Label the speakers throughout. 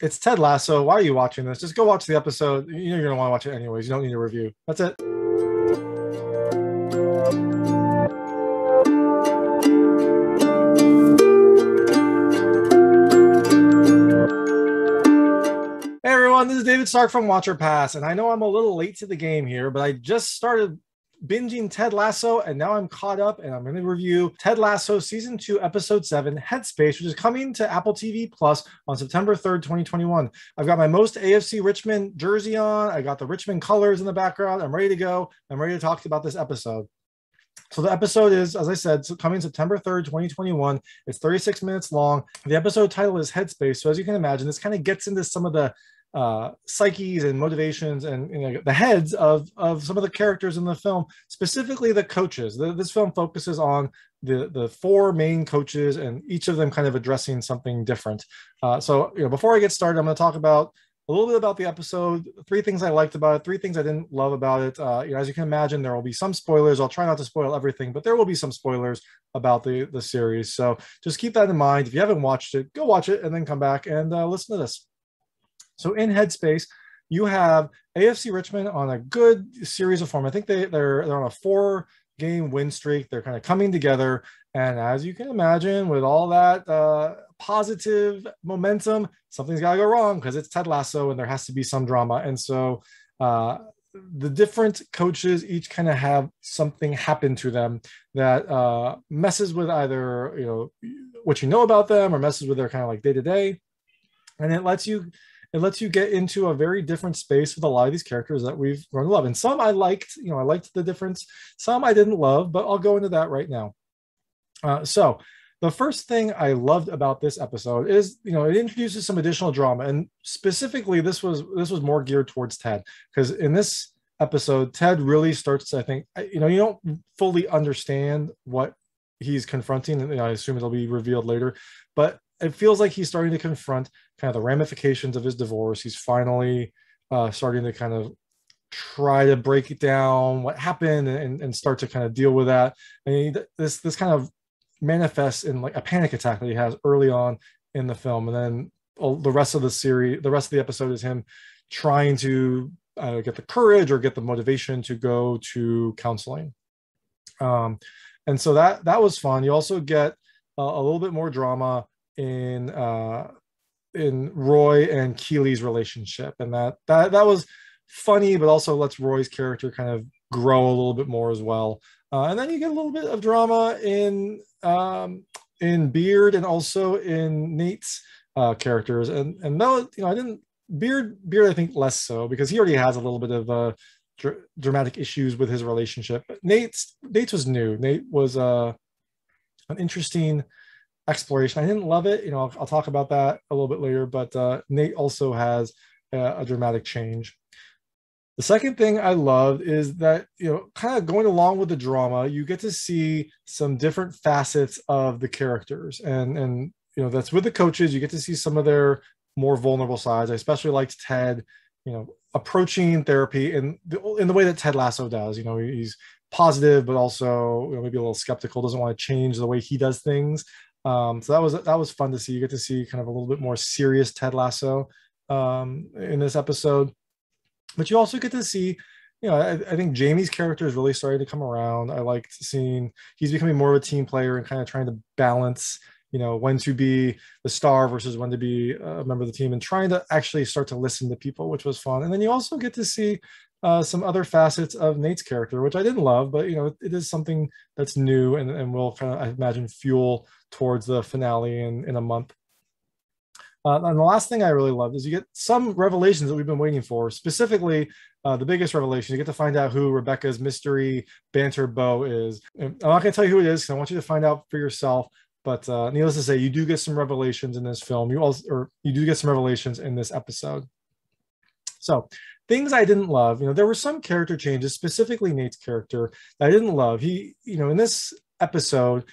Speaker 1: it's Ted Lasso. Why are you watching this? Just go watch the episode. You know you're gonna want to watch it anyways. You don't need a review. That's it. Hey everyone, this is David Stark from Watch or Pass, and I know I'm a little late to the game here, but I just started binging Ted Lasso, and now I'm caught up, and I'm going to review Ted Lasso season two, episode seven, Headspace, which is coming to Apple TV Plus on September 3rd, 2021. I've got my most AFC Richmond jersey on. I got the Richmond colors in the background. I'm ready to go. I'm ready to talk about this episode. So the episode is, as I said, coming September 3rd, 2021. It's 36 minutes long. The episode title is Headspace. So as you can imagine, this kind of gets into some of the uh, psyches and motivations and you know, the heads of, of some of the characters in the film, specifically the coaches. The, this film focuses on the, the four main coaches and each of them kind of addressing something different. Uh, so, you know, before I get started, I'm going to talk about a little bit about the episode, three things I liked about it, three things I didn't love about it. Uh, you know, as you can imagine, there will be some spoilers. I'll try not to spoil everything, but there will be some spoilers about the the series. So just keep that in mind. If you haven't watched it, go watch it and then come back and uh, listen to this. So in Headspace, you have AFC Richmond on a good series of form. I think they, they're they're on a four game win streak. They're kind of coming together. And as you can imagine, with all that uh, positive momentum, something's got to go wrong because it's Ted Lasso and there has to be some drama. And so uh, the different coaches each kind of have something happen to them that uh, messes with either you know what you know about them or messes with their kind of like day to day, and it lets you it lets you get into a very different space with a lot of these characters that we've grown to love. And some I liked, you know, I liked the difference. Some I didn't love, but I'll go into that right now. Uh, so the first thing I loved about this episode is, you know, it introduces some additional drama, and specifically, this was this was more geared towards Ted because in this episode, Ted really starts. I think, you know, you don't fully understand what he's confronting, and I assume it'll be revealed later, but it feels like he's starting to confront kind of the ramifications of his divorce. He's finally uh, starting to kind of try to break it down, what happened, and, and start to kind of deal with that. And he, this this kind of manifests in like a panic attack that he has early on in the film, and then the rest of the series, the rest of the episode is him trying to uh, get the courage or get the motivation to go to counseling. Um, and so that that was fun. You also get uh, a little bit more drama in uh, in Roy and Keeley's relationship, and that that that was funny, but also lets Roy's character kind of grow a little bit more as well. Uh, and then you get a little bit of drama in um, in Beard and also in Nate's uh, characters, and and though you know I didn't Beard Beard I think less so because he already has a little bit of uh, dr- dramatic issues with his relationship. But Nate's Nate's was new. Nate was uh, an interesting exploration. I didn't love it. You know, I'll, I'll talk about that a little bit later. But uh, Nate also has a, a dramatic change. The second thing I loved is that, you know, kind of going along with the drama, you get to see some different facets of the characters. And, and, you know, that's with the coaches, you get to see some of their more vulnerable sides. I especially liked Ted, you know, approaching therapy in the, in the way that Ted Lasso does. You know, he's positive, but also you know, maybe a little skeptical, doesn't want to change the way he does things. Um, so that was that was fun to see. You get to see kind of a little bit more serious Ted Lasso um, in this episode, but you also get to see. You know, I, I, think Jamie's character is really starting to come around. I liked seeing he's becoming more of a team player and kind of trying to balance, you know, when to be the star versus when to be a member of the team and trying to actually start to listen to people, which was fun. And then you also get to see uh, some other facets of Nate's character, which I didn't love, but you know, it, it is something that's new and, and will kind of, I imagine, fuel towards the finale in, in a month. Uh, and the last thing I really loved is you get some revelations that we've been waiting for. Specifically, uh, the biggest revelation, you get to find out who Rebecca's mystery banter beau is. And I'm not going to tell you who it is because I want you to find out for yourself. But uh, needless to say, you do get some revelations in this film. You also, or you do get some revelations in this episode. So things I didn't love, you know, there were some character changes, specifically Nate's character that I didn't love. He, you know, in this episode,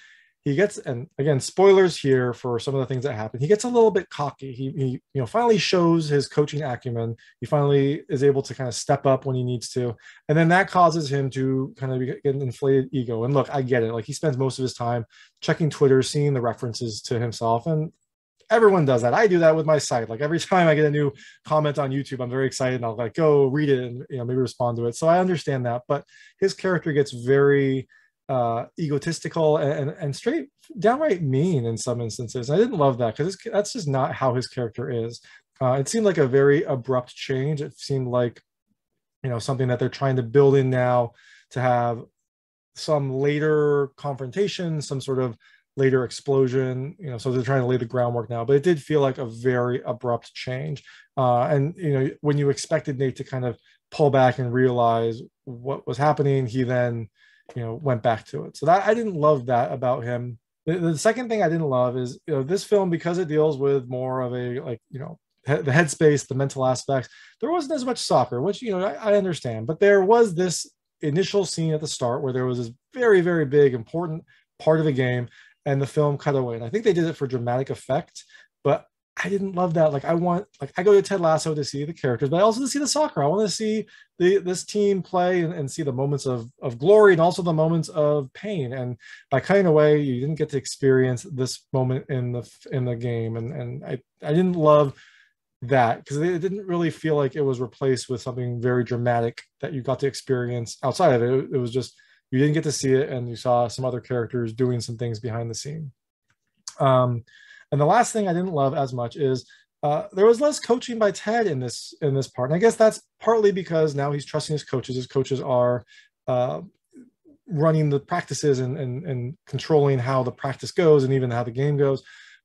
Speaker 1: he gets and again spoilers here for some of the things that happen. He gets a little bit cocky. He, he you know finally shows his coaching acumen. He finally is able to kind of step up when he needs to. And then that causes him to kind of get an inflated ego. And look i get it. Like he spends most of his time checking twitter seeing the references to himself and everyone does that. I do that with my site. Like every time I get a new comment on YouTube, I'm very excited and I'll like go read it and you know maybe respond to it. So I understand that, but his character gets very uh, egotistical and, and straight downright mean in some instances. I didn't love that because that's just not how his character is. Uh, it seemed like a very abrupt change. It seemed like you know something that they're trying to build in now to have some later confrontation, some sort of later explosion you know so they're trying to lay the groundwork now but it did feel like a very abrupt change. Uh, and you know when you expected nate to kind of pull back and realize what was happening he then you know went back to it. So that i didn't love that about him. The, the second thing i didn't love is you know this film because it deals with more of a like you know the headspace the mental aspects there wasn't as much soccer which you know I, I understand but there was this initial scene at the start where there was this very very big important part of the game and the film cut away. And I think they did it for dramatic effect, but I didn't love that. Like I want, like I go to Ted Lasso to see the characters, but I also to see the soccer. I want to see the this team play and, and, see the moments of of glory and also the moments of pain. And by cutting away, you didn't get to experience this moment in the in the game. And and I I didn't love that because it didn't really feel like it was replaced with something very dramatic that you got to experience outside of it. It, it was just you didn't get to see it and you saw some other characters doing some things behind the scene. Um, and the last thing i didn't love as much is uh, there was less coaching by ted in this in this part. And i guess that's partly because now he's trusting his coaches. His coaches are uh, running the practices and, and and controlling how the practice goes and even how the game goes.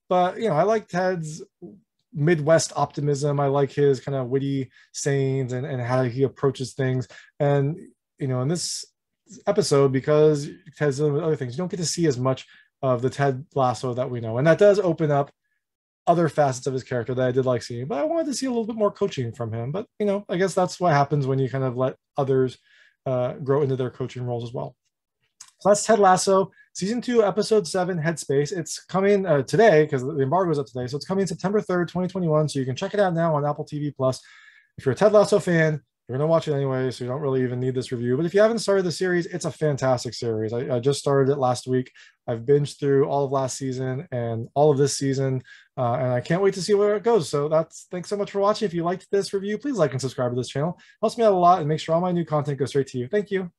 Speaker 1: But you know i like ted's midwest optimism. I like his kind of witty sayings and, and how he approaches things. And you know in this episode because it has other things. You don't get to see as much of the Ted Lasso that we know, and that does open up other facets of his character that I did like seeing. But I wanted to see a little bit more coaching from him. But you know, I guess that's what happens when you kind of let others uh, grow into their coaching roles as well. So that's Ted Lasso, season two, episode seven, Headspace. It's coming uh, today because the embargo is up today. So it's coming September 3rd, 2021. So you can check it out now on Apple TV Plus. If you're a Ted Lasso fan, you're going to watch it anyway, so you don't really even need this review. But if you haven't started the series, it's a fantastic series. I, I just started it last week. I've binged through all of last season and all of this season, uh, and I can't wait to see where it goes. So that's thanks so much for watching. If you liked this review, please like and subscribe to this channel. It helps me out a lot and make sure all my new content goes straight to you. Thank you.